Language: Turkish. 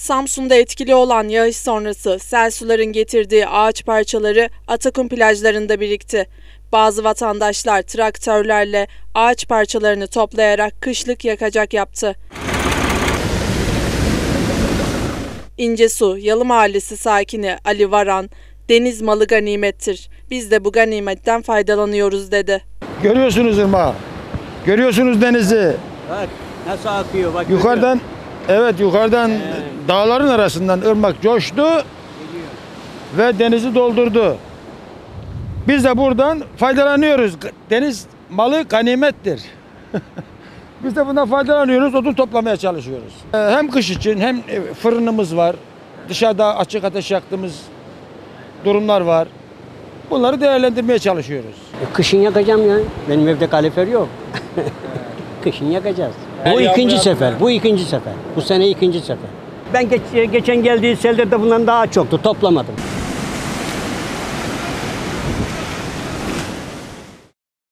Samsun'da etkili olan yağış sonrası sel suların getirdiği ağaç parçaları Atakum plajlarında birikti. Bazı vatandaşlar traktörlerle ağaç parçalarını toplayarak kışlık yakacak yaptı. İncesu, Yalı Mahallesi sakini Ali Varan, deniz malı ganimettir. Biz de bu ganimetten faydalanıyoruz dedi. Görüyorsunuz ırmağı. Görüyorsunuz denizi. Bak nasıl akıyor bak. Yukarıdan evet yukarıdan dağların arasından ırmak coştu ve denizi doldurdu. Biz de buradan faydalanıyoruz. Deniz malı ganimettir. Biz de bundan faydalanıyoruz, odun toplamaya çalışıyoruz. Ee, Hem kış için hem e, fırınımız var. Dışarıda açık ateş yaktığımız durumlar var. Bunları değerlendirmeye çalışıyoruz. E, Kışın yakacağım ya. Benim evde kalifer yok. Kışın yakacağız. Bu ikinci sefer. Bu ikinci sefer. Bu sene ikinci sefer. Ben geç- geçen geldiği selde de bundan daha çoktu. Toplamadım.